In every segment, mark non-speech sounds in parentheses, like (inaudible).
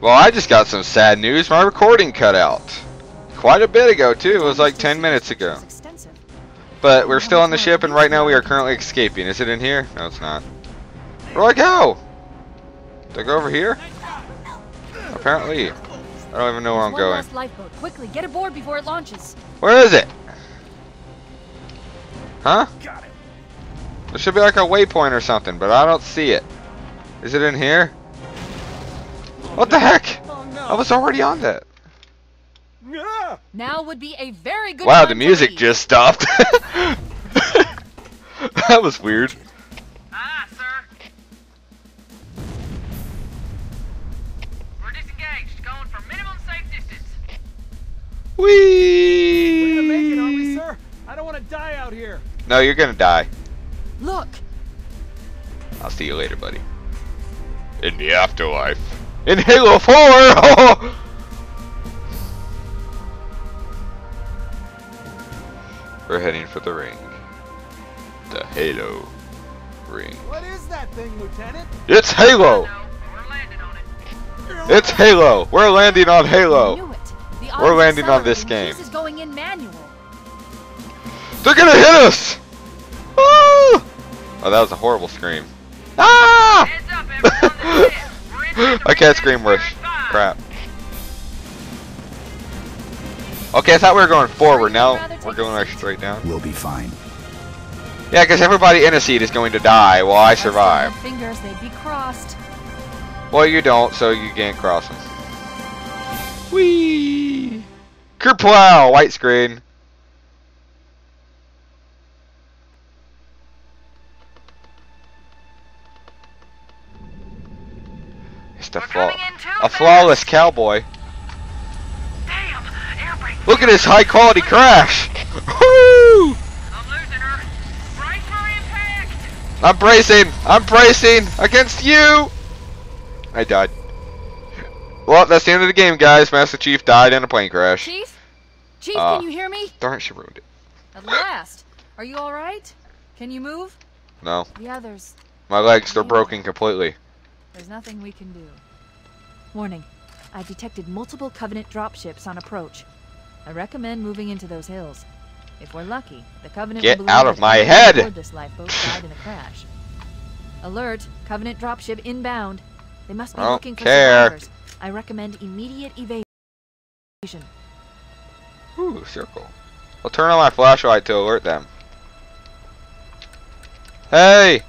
Well, I just got some sad news. My recording cut out. Quite a bit ago, too. It was like 10 minutes ago. Extensive. But we're still on the ship, and right now we are currently escaping. Is it in here? No, it's not. Where do I go? Do I go over here? Apparently. I don't even know where I'm One going. last lifeboat. Quickly, get aboard before it launches. Where is it? Huh? There should be like a waypoint or something, but I don't see it. Is it in here? What the heck? I was already on that. Now would be a very good Wow, the music leave. just stopped. (laughs) that was weird. Ah, sir. We're disengaged, going for minimum safe distance. Whee! We're gonna make it, aren't we, sir? I don't want to die out here. No, you're gonna die. Look, I'll see you later, buddy. In the afterlife. In Halo 4! We're heading for the ring. The Halo ring. What is that thing, Lieutenant? It's Halo! We're landing on it. It's Halo! We're landing on Halo! knew it. The We're landing on this game. This is going in manual. They're gonna hit us! Ah! Oh, that was a horrible scream. Ah! I can't scream worse. Military Five. Crap. Okay, I thought we were going forward. Now we're going a like straight down. We'll be fine. Yeah, because everybody in a seat is going to die while I survive. Fingers, they'd be crossed. Well, you don't, so you can't cross them. Whee! Kerplow! White screen. It's the We're flaw coming in too a fast. flawless cowboy. Damn. Look at this high quality crash! (laughs) Woo! I'm losing her. Brace for impact. I'm bracing! I'm bracing against you! I died. Well, that's the end of the game, guys. Master Chief died in a plane crash. Chief? Chief, Uh. can you hear me? Darn, she ruined it. At last. Are you alright? Can you move? No, The others. my legs, they're broken completely. There's nothing we can do. Warning. I've detected multiple Covenant dropships on approach. I recommend moving into those hills. If we're lucky, the Covenant Get will believe out of my head! this lifeboat died in the crash. Alert! Covenant dropship inbound. They must be Don't looking for care. survivors. I recommend immediate evasion. Ooh, circle. I'll turn on my flashlight to alert them. Hey!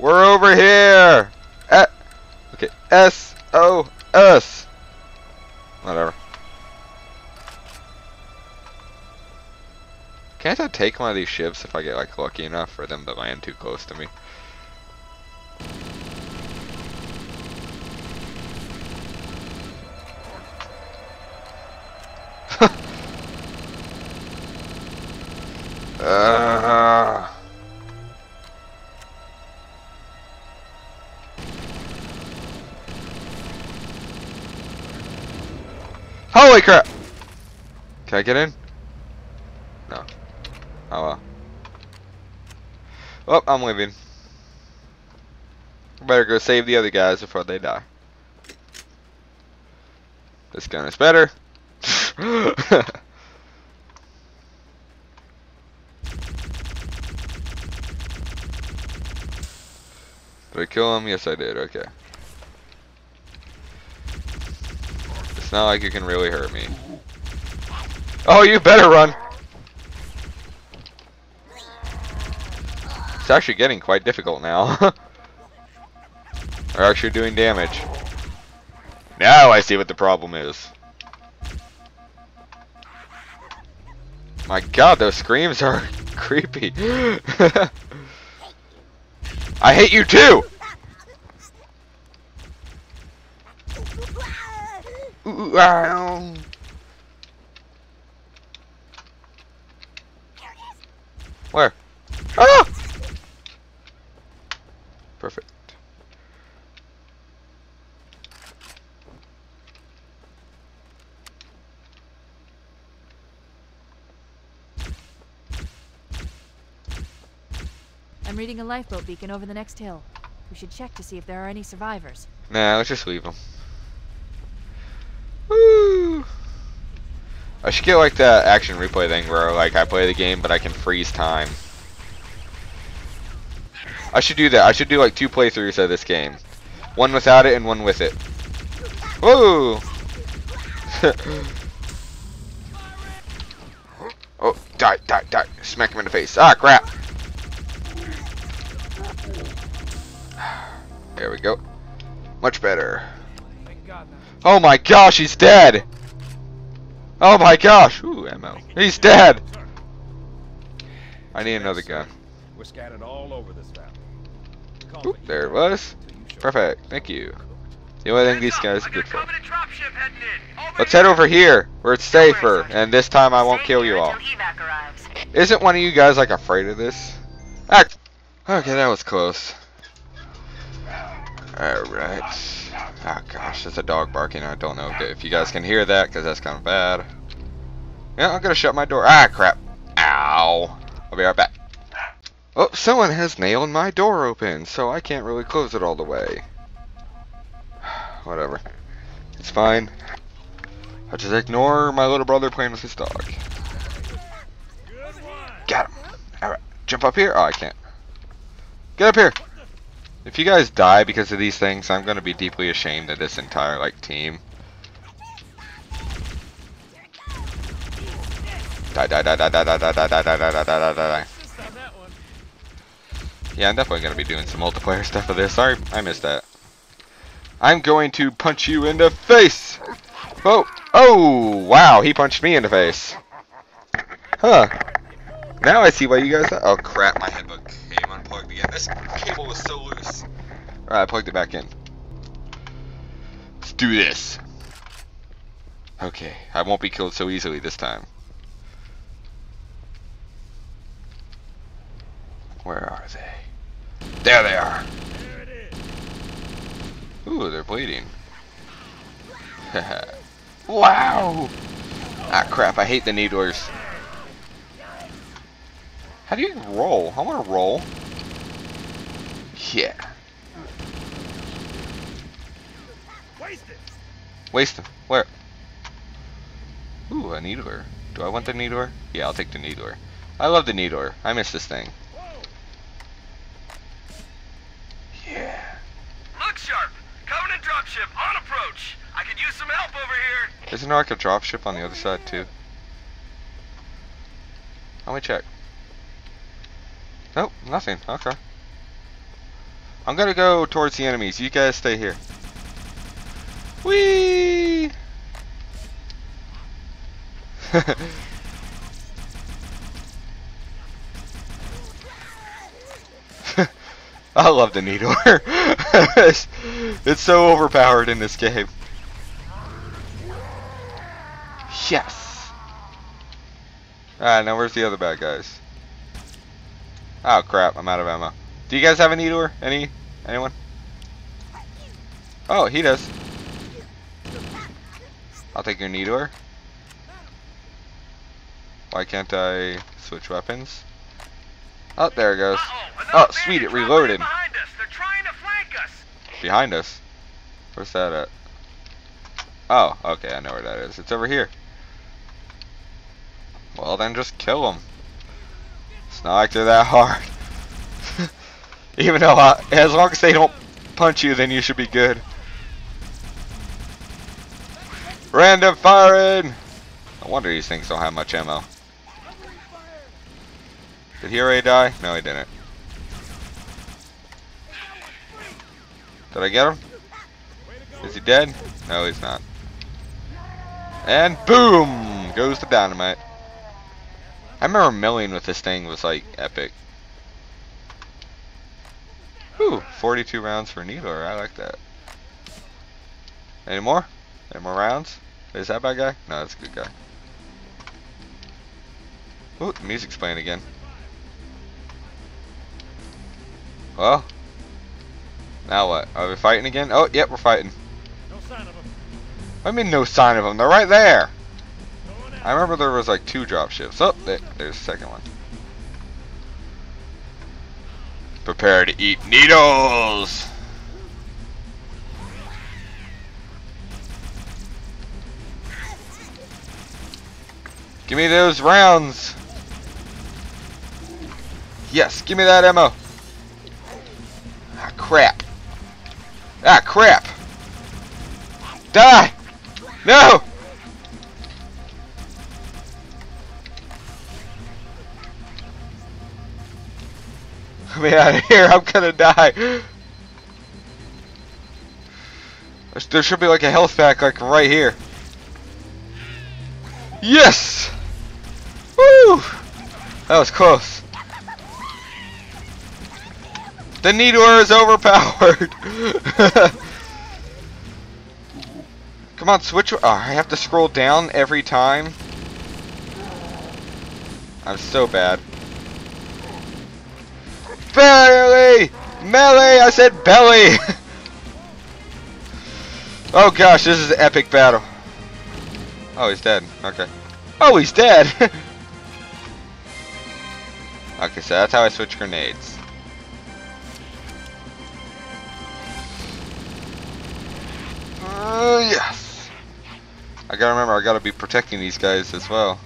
We're over here! S O S. Whatever. Can't I take one of these ships if I get like lucky enough for them to land too close to me? (laughs) Uh, holy crap! Can I get in? No. Oh well. Oh, I'm leaving. Better go save the other guys before they die. This gun is better. (laughs) Did I kill him? Yes, I did. Okay. Not like you can really hurt me. Oh, you better run! It's actually getting quite difficult now. (laughs) They're actually doing damage. Now I see what the problem is. My god, those screams are (laughs) creepy. (laughs) I hate you too! Ooh, ow. Where? Ah! Perfect. I'm reading a lifeboat beacon over the next hill. We should check to see if there are any survivors. Nah, let's just leave him. I should get like the action replay thing where like I play the game but I can freeze time. I should do that. I should do like two playthroughs of this game. One without it and one with it. Whoa! (laughs) oh, die, die, die. Smack him in the face. Ah, crap. There we go. Much better. Oh my gosh, he's dead! Oh my gosh! Ooh, ammo. He's dead! I need another gun. We're scattered all over this valley. Oop, there it was. until you show Perfect, thank you. The only thing these guys are good for. Covenant dropship heading in. Over Let's head over here, where it's safer, and this time I won't kill you all. Isn't one of you guys like afraid of this? Act. Okay, that was close. Alright. Oh gosh, there's a dog barking. I don't know if you guys can hear that, because that's kind of bad. Yeah, I'm gonna shut my door. Ah, crap. Ow. I'll be right back. Oh, someone has nailed my door open, so I can't really close it all the way. (sighs) Whatever. It's fine. I just ignore my little brother playing with his dog. Got him. Alright. Jump up here? Oh, I can't. Get up here. If you guys die because of these things, I'm going to be deeply ashamed of this entire, like, team. Die, die, die, die, die, die, die, die, die, die, die, die, die. Yeah, I'm definitely going to be doing some multiplayer stuff with this. Sorry, I missed that. I'm going to punch you in the face! Oh, oh, wow, he punched me in the face. Huh. Now I see why you guys. Oh crap! My again. This cable was so loose. All right, I plugged it back in. Let's do this. Okay, I won't be killed so easily this time. Where are they? There they are. Is. Ooh, they're bleeding. (laughs) wow! Ah, crap, I hate the needlers. How do you roll? I want to roll. Yeah. Waste it. Waste them. Where? Ooh, a needler. Do I want the needler? Yeah, I'll take the needler. I love the needler. I miss this thing. Yeah. Look sharp. Covenant dropship on approach. I could use some help over here. Isn't there like a dropship on the other side too? Let me check. Nope, nothing. Okay. I'm gonna go towards the enemies. You guys stay here. Whee! (laughs) I love the needler. it's, (laughs) it's so overpowered in this game. Yes. Alright, now where's the other bad guys? Oh crap, I'm out of ammo. Do you guys have a needler? Any? Anyone? Oh, he does. I'll take your needler. Why can't I switch weapons? Oh, there it goes. Oh, sweet, it bandit dropping in reloaded. Behind us. They're trying to flank us. Behind us. Where's that at? Oh, okay, I know where that is. It's over here. Well, then just kill them. It's not like they're that hard. (laughs) Even though, uh, as long as they don't punch you, then you should be good. Random firing! I wonder these things don't have much ammo. Did he already die? No, he didn't. Did I get him? Is he dead? No, he's not. And boom! Goes the dynamite. I remember milling with this thing was like epic. 42 rounds for Needler. I like that. Any more? Any more rounds? Is that bad guy? No, that's a good guy. Ooh, the music's playing again. Well, now what? Are we fighting again? Oh, yep, we're fighting. No sign of him. I mean, no sign of them. They're right there. I remember there was like two drop ships. Oh, there's the second one. Prepare to eat needles. Give me those rounds. Yes, give me that ammo. Ah, crap. Ah, crap. Die! No! Me out of here, I'm gonna die. There should be like a health pack like right here. Yes! Woo! That was close. The needler is overpowered. (laughs) Come on, switch. Oh, I have to scroll down every time. I'm so bad. Belly! Melee! I said belly! (laughs) oh gosh, this is an epic battle. Oh, he's dead. Okay. Oh, he's dead! (laughs) okay, so that's how I switch grenades. Uh, yes. I gotta remember, I gotta be protecting these guys as well.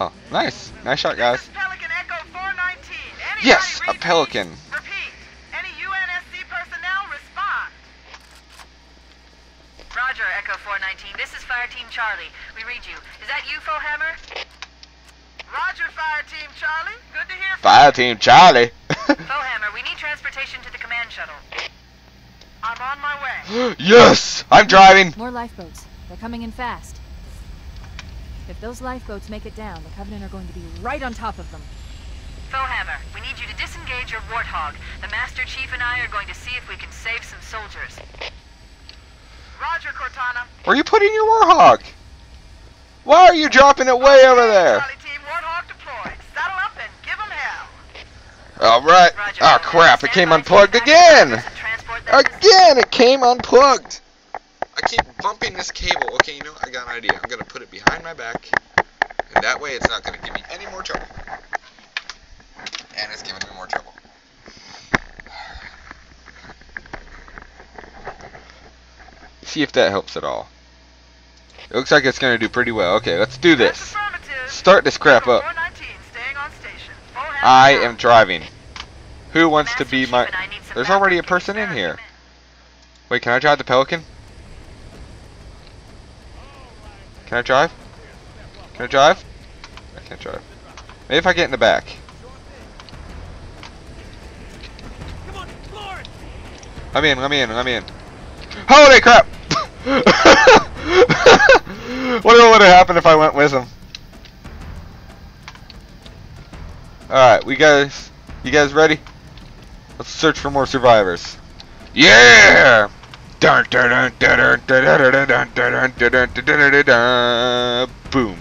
Oh, nice. Nice shot, guys. This is Pelican Echo 419. Anybody Yes, a pelican. Repeat. Any UNSC personnel respond. Roger, Echo 419. This is Fire Team Charlie. We read you. Is that you, Hammer? Roger, Fire Team Charlie. Good to hear from Fire Team Charlie. (laughs) Hammer, we need transportation to the command shuttle. I'm on my way. (gasps) yes! I'm driving! More lifeboats. They're coming in fast. If those lifeboats make it down, the Covenant are going to be right on top of them. Hammer, we need you to disengage your Warthog. The Master Chief and I are going to see if we can save some soldiers. Roger, Cortana. Where are you putting your warthog? Why are you dropping it way over there? Charlie Team Warthog deployed. Saddle up and give 'em hell. Alright. Roger. Oh crap, it came unplugged again! soldiers and transport them to- Again, it came unplugged! I keep bumping this cable. Okay, you know, I got an idea. I'm gonna put it behind my back. And that way it's not gonna give me any more trouble. And it's giving me more trouble. See if that helps at all. It looks like it's gonna do pretty well. Okay, let's do this. Start this crap up. 419 staying on station. Foehammer I am driving. Who wants to be my... and I need some There's already a person in here. Wait, can I drive the Pelican? Can I drive? Can I drive? I can't drive. Maybe if I get in the back. I'm in, I'm in, I'm in. Holy crap! What would have happened if I went with him. Alright, we guys, you guys ready? Let's search for more survivors. Yeah! Boom.